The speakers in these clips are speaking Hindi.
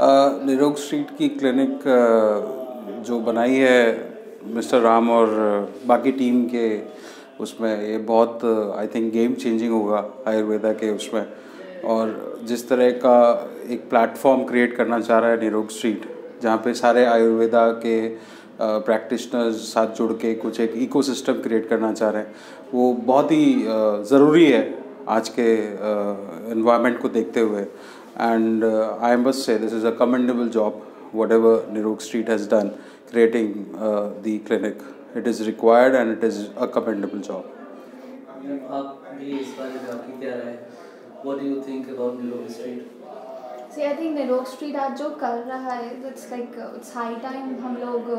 निरोग स्ट्रीट की क्लिनिक जो बनाई है मिस्टर राम और बाकी टीम के, उसमें ये बहुत आई थिंक गेम चेंजिंग होगा आयुर्वेदा के उसमें। और जिस तरह का एक प्लेटफॉर्म क्रिएट करना चाह रहा है निरोग स्ट्रीट जहाँ पे सारे आयुर्वेदा के प्रैक्टिशनर्स साथ जुड़ के कुछ एक इकोसिस्टम क्रिएट करना चाह रहे हैं, वो बहुत ही ज़रूरी है आज के इन्वायरमेंट को देखते हुए। And I must say this is a commendable job whatever Nirog street has done creating uh, the clinic. It is required and it is a commendable job. What do you think about Nirog Street? See, I think Nirog Street आज जो कर रहा है it's like uh, it's high time हम लोग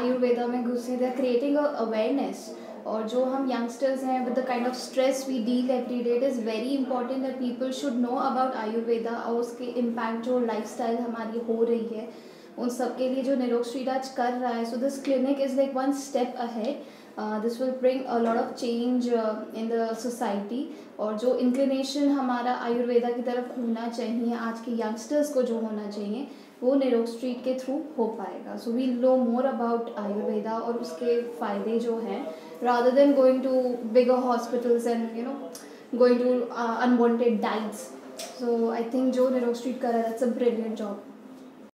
आयुर्वेदा में घुसे they are creating a awareness और जो हम यंगस्टर्स हैं with the kind of stress we deal every day it is very important that people should know about Ayurveda और उसके इम्पैक्ट जो लाइफस्टाइल हमारी हो रही है। उन सब के लिए जो निरोग आज कर रहा है। So this clinic is like one step ahead this will bring a lot of change in the society और जो इंक्लिनेशन हमारा आयुर्वेदा की तरफ़ होना चाहिए, आज के यंगस्टर्स को जो होना चाहिए, वो निरोग स्ट्रीट के थ्रू हो पाएगा। So we know more about Ayurveda और उसके फ़ायदे जो हैं rather than going to bigger hospitals and you know going to unwanted diets so I think जो निरोग स्ट्रीट कर रहा है दैट्स अ ब्रिलियंट जॉब